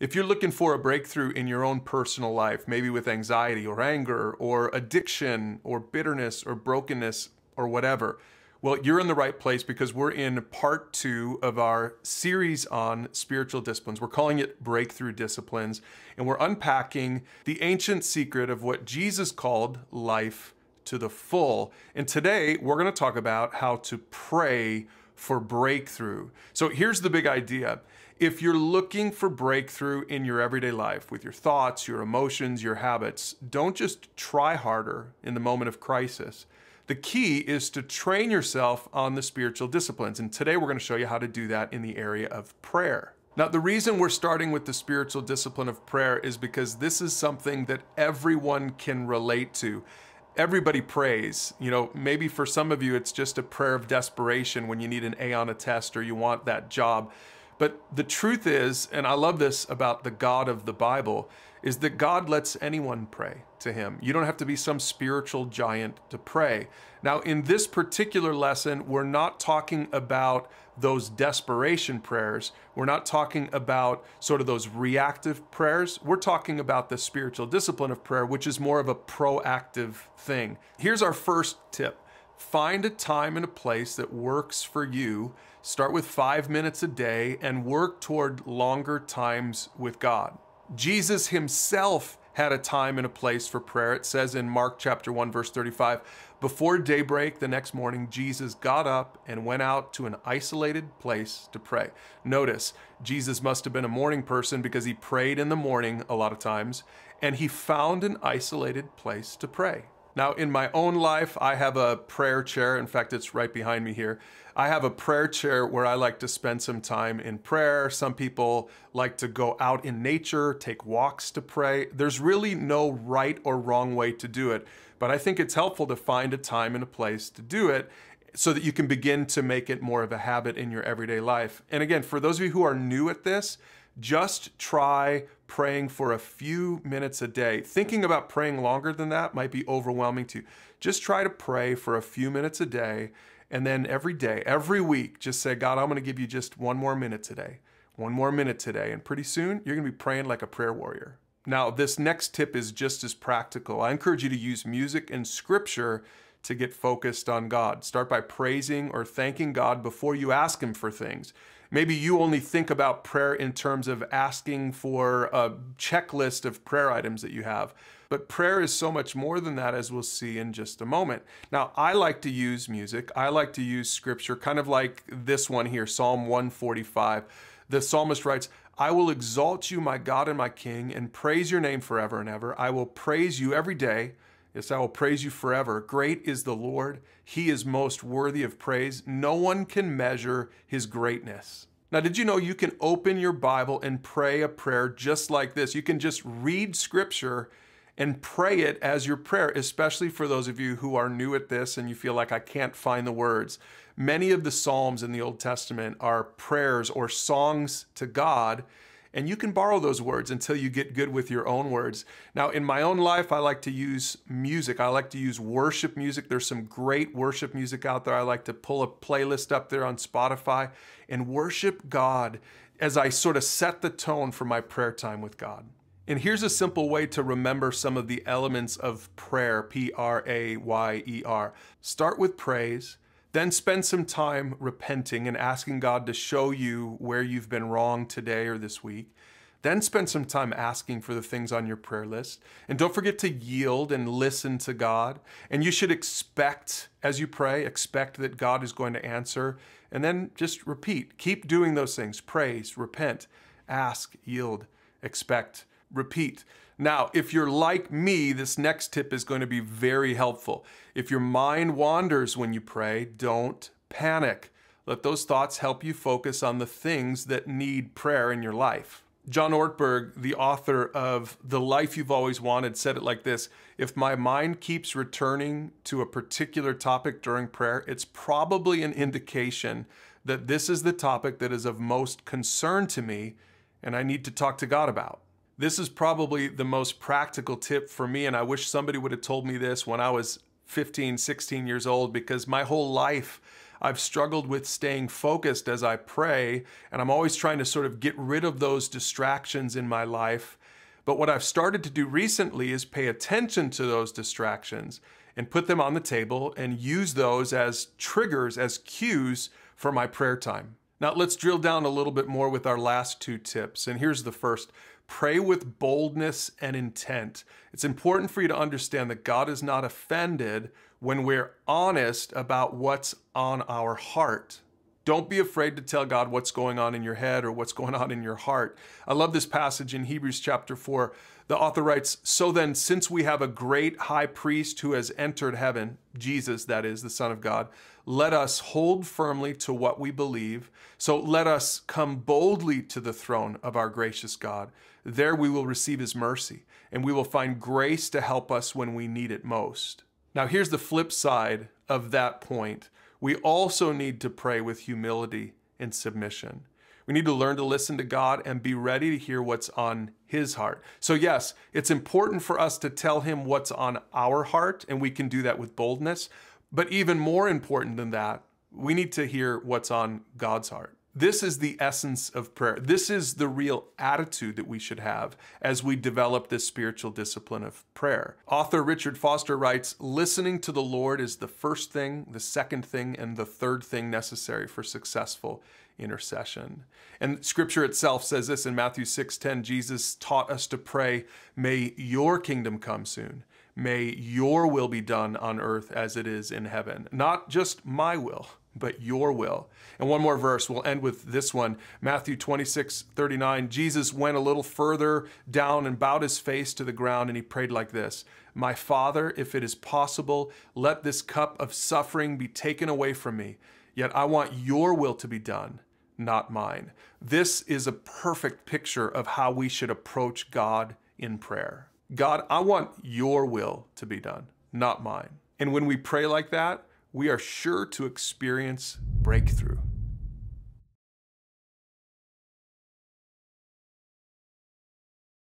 If you're looking for a breakthrough in your own personal life, maybe with anxiety or anger or addiction or bitterness or brokenness or whatever, well, you're in the right place because we're in part two of our series on spiritual disciplines. We're calling it Breakthrough Disciplines, and we're unpacking the ancient secret of what Jesus called life to the full. And today we're going to talk about how to pray for breakthrough. So here's the big idea if you're looking for breakthrough in your everyday life with your thoughts, your emotions, your habits, don't just try harder in the moment of crisis. The key is to train yourself on the spiritual disciplines. And today we're going to show you how to do that in the area of prayer. Now, the reason we're starting with the spiritual discipline of prayer is because this is something that everyone can relate to everybody prays. You know, maybe for some of you, it's just a prayer of desperation when you need an A on a test or you want that job. But the truth is, and I love this about the God of the Bible, is that God lets anyone pray to him. You don't have to be some spiritual giant to pray. Now, in this particular lesson, we're not talking about those desperation prayers. We're not talking about sort of those reactive prayers. We're talking about the spiritual discipline of prayer, which is more of a proactive thing. Here's our first tip find a time and a place that works for you. Start with five minutes a day and work toward longer times with God. Jesus himself had a time and a place for prayer. It says in Mark chapter 1 verse 35, before daybreak the next morning Jesus got up and went out to an isolated place to pray. Notice, Jesus must have been a morning person because he prayed in the morning a lot of times and he found an isolated place to pray. Now, in my own life, I have a prayer chair. In fact, it's right behind me here. I have a prayer chair where I like to spend some time in prayer. Some people like to go out in nature, take walks to pray. There's really no right or wrong way to do it, but I think it's helpful to find a time and a place to do it so that you can begin to make it more of a habit in your everyday life. And again, for those of you who are new at this, just try praying for a few minutes a day. Thinking about praying longer than that might be overwhelming to you. Just try to pray for a few minutes a day. And then every day, every week, just say, God, I'm going to give you just one more minute today, one more minute today. And pretty soon, you're going to be praying like a prayer warrior. Now, this next tip is just as practical. I encourage you to use music and scripture to get focused on God. Start by praising or thanking God before you ask Him for things. Maybe you only think about prayer in terms of asking for a checklist of prayer items that you have. But prayer is so much more than that, as we'll see in just a moment. Now, I like to use music, I like to use scripture, kind of like this one here, Psalm 145. The psalmist writes, I will exalt you, my God and my King, and praise your name forever and ever. I will praise you every day. Yes, I will praise you forever. Great is the Lord. He is most worthy of praise. No one can measure his greatness. Now, did you know you can open your Bible and pray a prayer just like this? You can just read scripture and pray it as your prayer, especially for those of you who are new at this and you feel like I can't find the words. Many of the Psalms in the Old Testament are prayers or songs to God and you can borrow those words until you get good with your own words. Now, in my own life, I like to use music. I like to use worship music. There's some great worship music out there. I like to pull a playlist up there on Spotify and worship God as I sort of set the tone for my prayer time with God. And here's a simple way to remember some of the elements of prayer P R A Y E R. Start with praise then spend some time repenting and asking God to show you where you've been wrong today or this week. Then spend some time asking for the things on your prayer list. And don't forget to yield and listen to God. And you should expect, as you pray, expect that God is going to answer. And then just repeat. Keep doing those things praise, repent, ask, yield, expect, repeat. Now, if you're like me, this next tip is going to be very helpful. If your mind wanders when you pray, don't panic. Let those thoughts help you focus on the things that need prayer in your life. John Ortberg, the author of The Life You've Always Wanted, said it like this If my mind keeps returning to a particular topic during prayer, it's probably an indication that this is the topic that is of most concern to me and I need to talk to God about. This is probably the most practical tip for me, and I wish somebody would have told me this when I was 15, 16 years old because my whole life I've struggled with staying focused as I pray, and I'm always trying to sort of get rid of those distractions in my life. But what I've started to do recently is pay attention to those distractions and put them on the table and use those as triggers, as cues for my prayer time. Now, let's drill down a little bit more with our last two tips. And here's the first pray with boldness and intent. It's important for you to understand that God is not offended when we're honest about what's on our heart. Don't be afraid to tell God what's going on in your head or what's going on in your heart. I love this passage in Hebrews chapter 4. The author writes So then, since we have a great high priest who has entered heaven, Jesus, that is, the Son of God, let us hold firmly to what we believe. So let us come boldly to the throne of our gracious God. There we will receive his mercy, and we will find grace to help us when we need it most. Now, here's the flip side of that point we also need to pray with humility and submission. We need to learn to listen to God and be ready to hear what's on His heart. So, yes, it's important for us to tell Him what's on our heart, and we can do that with boldness. But even more important than that, we need to hear what's on God's heart. This is the essence of prayer. This is the real attitude that we should have as we develop this spiritual discipline of prayer. Author Richard Foster writes Listening to the Lord is the first thing, the second thing, and the third thing necessary for successful intercession. And scripture itself says this in Matthew 6:10 Jesus taught us to pray, "May your kingdom come soon. May your will be done on earth as it is in heaven." Not just my will, but your will. And one more verse, we'll end with this one Matthew 26, 39. Jesus went a little further down and bowed his face to the ground, and he prayed like this My Father, if it is possible, let this cup of suffering be taken away from me. Yet I want your will to be done, not mine. This is a perfect picture of how we should approach God in prayer. God, I want your will to be done, not mine. And when we pray like that, we are sure to experience breakthrough.